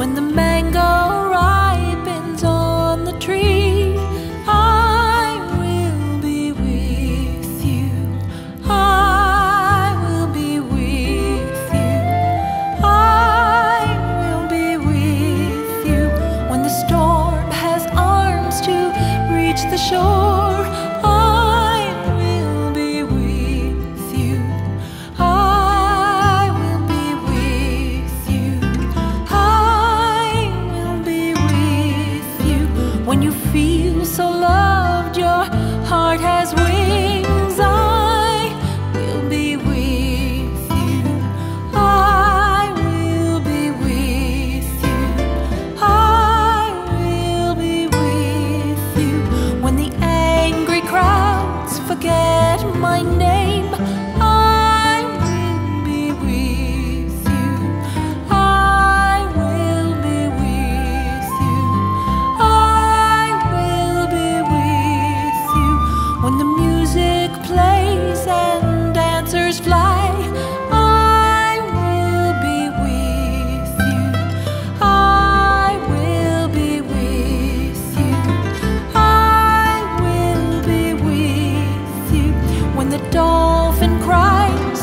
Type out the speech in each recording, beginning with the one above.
when the mango ripens on the tree. I will be with you. I will be with you. I will be with you when the storm has arms to reach the shore. When you feel so loved. Your heart has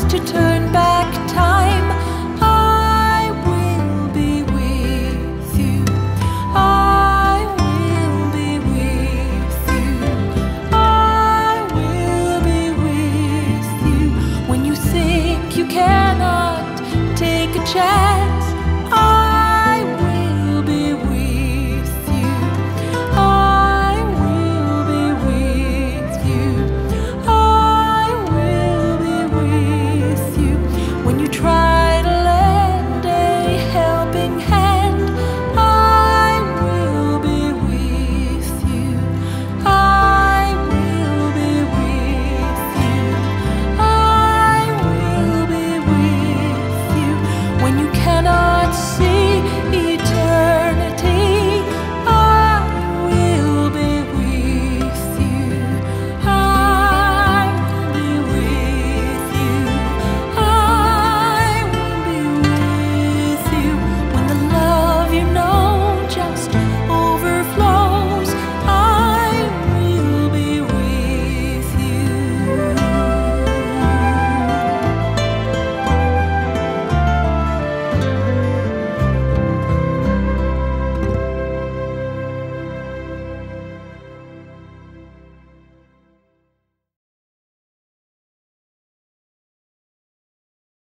to turn back time. I will be with you. I will be with you. I will be with you when you think you cannot take a chance.